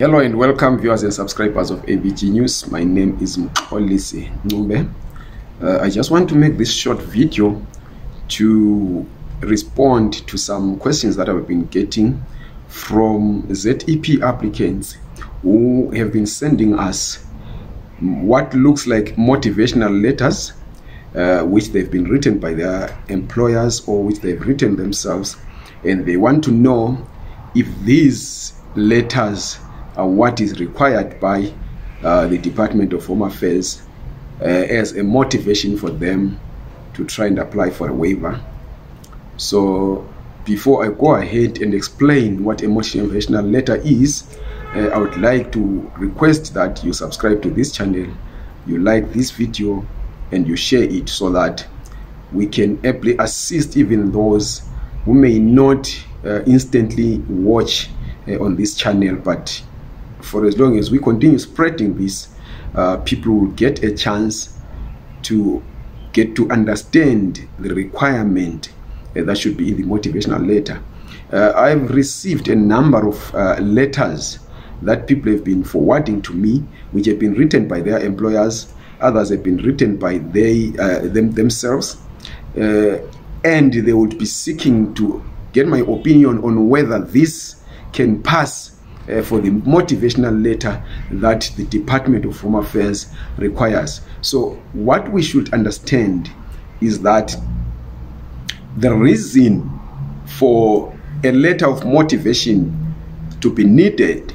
Hello and welcome viewers and subscribers of AVG News. My name is Mxolisi Ncube. Uh, I just want to make this short video to respond to some questions that I've been getting from ZEP applicants who have been sending us what looks like motivational letters uh, which they've been written by their employers or which they've written themselves and they want to know if these letters are what is required by uh, the Department of Home Affairs uh, as a motivation for them to try and apply for a waiver. So before I go ahead and explain what a motivational letter is, uh, I would like to request that you subscribe to this channel, you like this video, and you share it so that we can ably assist even those who may not uh, instantly watch uh, on this channel, but for as long as we continue spreading this, uh, people will get a chance to get to understand the requirement that should be in the motivational letter. Uh, I've received a number of uh, letters that people have been forwarding to me, which have been written by their employers, others have been written by they uh, them themselves, and they would be seeking to get my opinion on whether this can pass uh, for the motivational letter that the Department of Home Affairs requires. So, what we should understand is that the reason for a letter of motivation to be needed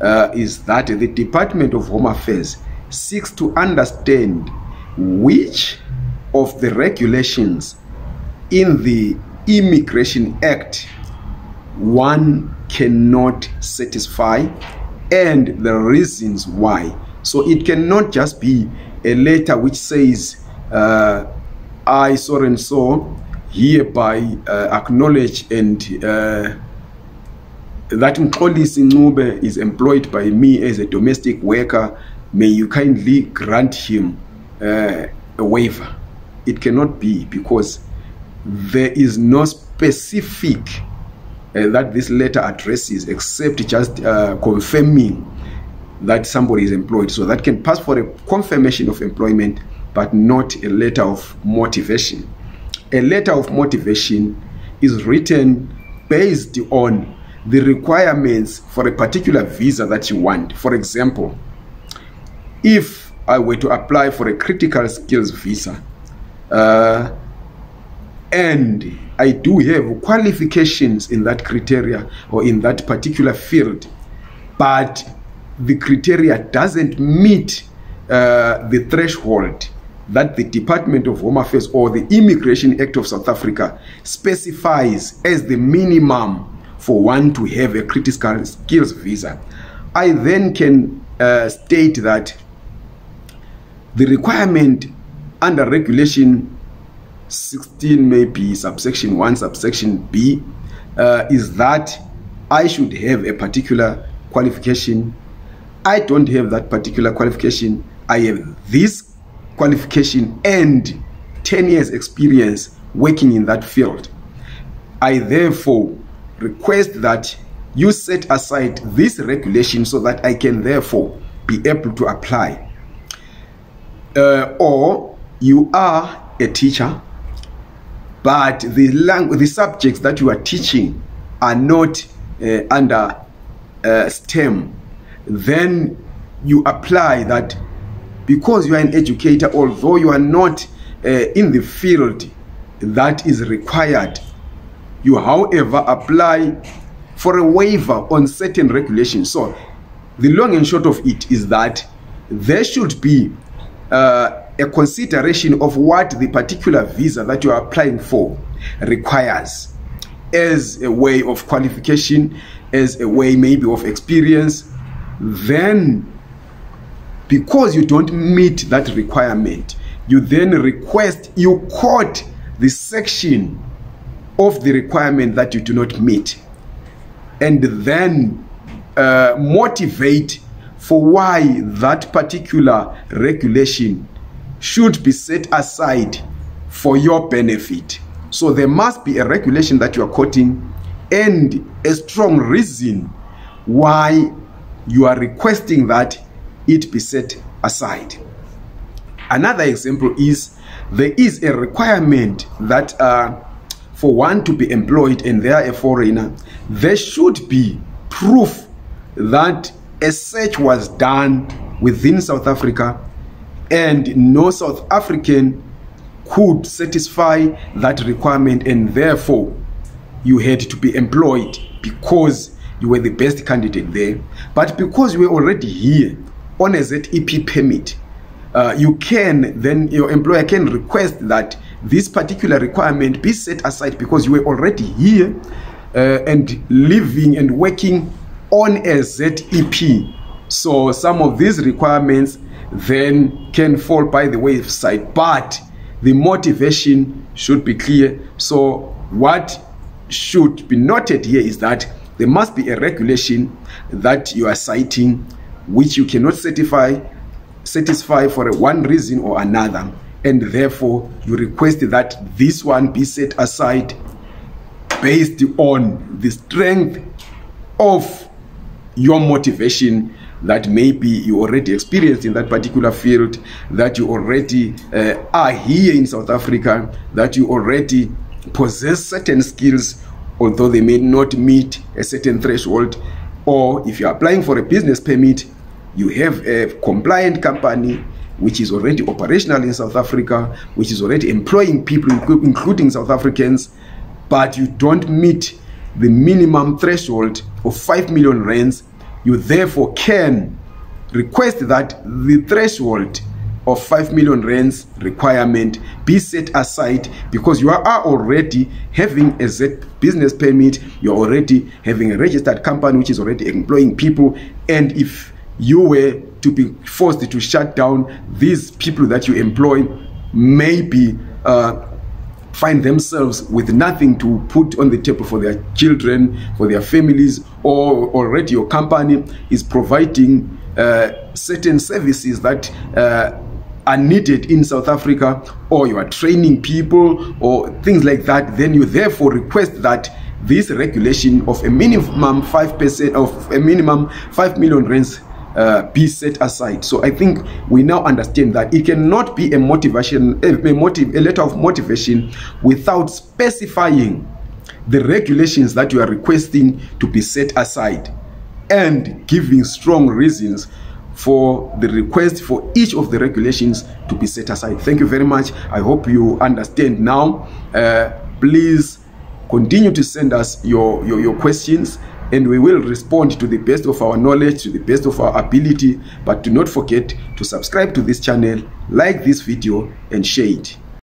uh, is that the Department of Home Affairs seeks to understand which of the regulations in the Immigration Act one cannot satisfy and the reasons why. So it cannot just be a letter which says, uh, I, so and so, hereby uh, acknowledge and uh, that Mxolisi Ncube is employed by me as a domestic worker. May you kindly grant him uh, a waiver. It cannot be because there is no specific uh, that this letter addresses except just uh, confirming that somebody is employed. So that can pass for a confirmation of employment, but not a letter of motivation. A letter of motivation is written based on the requirements for a particular visa that you want. For example, if I were to apply for a critical skills visa, uh, and I do have qualifications in that criteria or in that particular field, but the criteria doesn't meet uh, the threshold that the Department of Home Affairs or the Immigration Act of South Africa specifies as the minimum for one to have a critical skills visa. I then can uh, state that the requirement under regulation 16 maybe subsection 1 subsection b uh, is that i should have a particular qualification. I don't have that particular qualification. I have this qualification and 10 years experience working in that field. I therefore request that you set aside this regulation so that i can therefore be able to apply. Uh, or you are a teacher but the language, the subjects that you are teaching are not uh, under uh, STEM, then you apply that because you are an educator, although you are not uh, in the field that is required, you, however, apply for a waiver on certain regulations. So, the long and short of it is that there should be uh, a consideration of what the particular visa that you are applying for requires as a way of qualification, as a way maybe of experience, then because you don't meet that requirement, you then request, you quote the section of the requirement that you do not meet, and then uh, motivate for why that particular regulation should be set aside for your benefit. So there must be a regulation that you are quoting and a strong reason why you are requesting that it be set aside. Another example is there is a requirement that uh, for one to be employed and they are a foreigner, there should be proof that a search was done within South Africa and no South African could satisfy that requirement and therefore you had to be employed because you were the best candidate there. But because you were already here on a ZEP permit, uh, you can then your employer can request that this particular requirement be set aside because you were already here uh, and living and working on a ZEP. So some of these requirements then can fall by the wayside, but the motivation should be clear. So what should be noted here is that there must be a regulation that you are citing which you cannot certify satisfy for one reason or another and therefore you request that this one be set aside based on the strength of your motivation that maybe you already experienced in that particular field, that you already uh, are here in South Africa, that you already possess certain skills, although they may not meet a certain threshold, or if you're applying for a business permit, you have a compliant company which is already operational in South Africa, which is already employing people, including South Africans, but you don't meet the minimum threshold of 5 million rands, you therefore can request that the threshold of 5 million rands requirement be set aside because you are already having a Z business permit, you're already having a registered company which is already employing people, and if you were to be forced to shut down these people that you employ maybe uh, find themselves with nothing to put on the table for their children for their families or already your company is providing uh, certain services that uh, are needed in South Africa or you are training people or things like that then you therefore request that this regulation of a minimum 5% of a minimum 5 million rands uh, be set aside. So I think we now understand that it cannot be a motivation, a, motive, a letter of motivation without specifying the regulations that you are requesting to be set aside and giving strong reasons for the request for each of the regulations to be set aside. Thank you very much. I hope you understand now. Uh, please continue to send us your, your, your questions and we will respond to the best of our knowledge, to the best of our ability. But do not forget to subscribe to this channel, like this video, and share it.